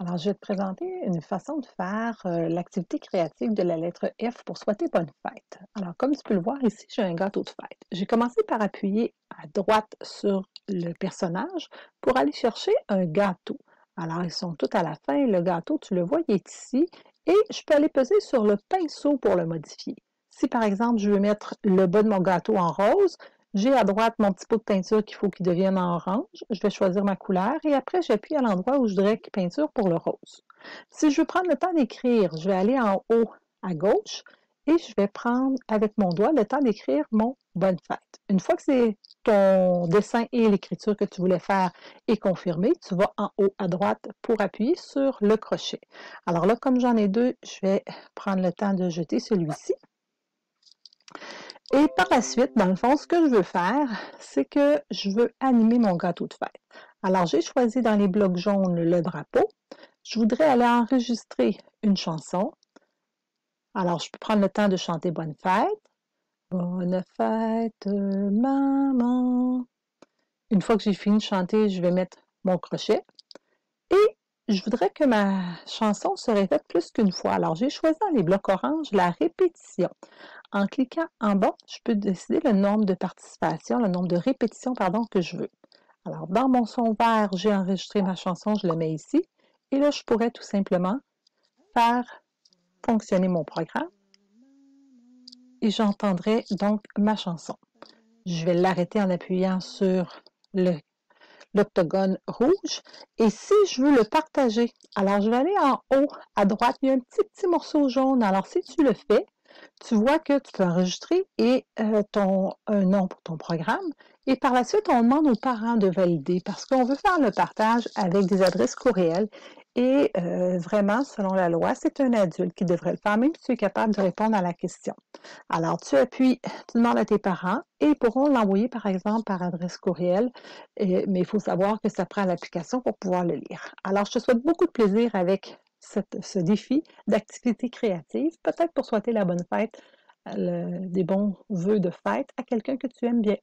Alors, je vais te présenter une façon de faire euh, l'activité créative de la lettre F pour souhaiter bonne fête. Alors, comme tu peux le voir ici, j'ai un gâteau de fête. J'ai commencé par appuyer à droite sur le personnage pour aller chercher un gâteau. Alors, ils sont tous à la fin. Le gâteau, tu le vois, il est ici. Et je peux aller peser sur le pinceau pour le modifier. Si par exemple, je veux mettre le bas de mon gâteau en rose, j'ai à droite mon petit pot de peinture qu'il faut qu'il devienne en orange. Je vais choisir ma couleur et après, j'appuie à l'endroit où je voudrais qu'il peinture pour le rose. Si je veux prendre le temps d'écrire, je vais aller en haut à gauche et je vais prendre avec mon doigt le temps d'écrire mon bonne fête. Une fois que c'est ton dessin et l'écriture que tu voulais faire est confirmé, tu vas en haut à droite pour appuyer sur le crochet. Alors là, comme j'en ai deux, je vais prendre le temps de jeter celui-ci. Et par la suite, dans le fond, ce que je veux faire, c'est que je veux animer mon gâteau de fête. Alors, j'ai choisi dans les blocs jaunes le drapeau. Je voudrais aller enregistrer une chanson. Alors, je peux prendre le temps de chanter Bonne fête. Bonne fête, maman. Une fois que j'ai fini de chanter, je vais mettre mon crochet. Je voudrais que ma chanson se répète plus qu'une fois. Alors, j'ai choisi dans les blocs orange la répétition. En cliquant en bas, je peux décider le nombre de participations, le nombre de répétitions, pardon, que je veux. Alors, dans mon son vert, j'ai enregistré ma chanson, je le mets ici. Et là, je pourrais tout simplement faire fonctionner mon programme. Et j'entendrai donc ma chanson. Je vais l'arrêter en appuyant sur l'octogone rouge. Et si je veux le partager, alors je vais aller en haut à droite, il y a un petit, petit morceau jaune. Alors si tu le fais, tu vois que tu peux enregistrer et euh, ton, un nom pour ton programme. Et par la suite, on demande aux parents de valider parce qu'on veut faire le partage avec des adresses courriels. Et euh, vraiment, selon la loi, c'est un adulte qui devrait le faire, même si tu es capable de répondre à la question. Alors, tu appuies, tu demandes à tes parents et ils pourront l'envoyer, par exemple, par adresse courriel. mais il faut savoir que ça prend l'application pour pouvoir le lire. Alors, je te souhaite beaucoup de plaisir avec ce défi d'activité créative, peut-être pour souhaiter la bonne fête, des bons vœux de fête à quelqu'un que tu aimes bien.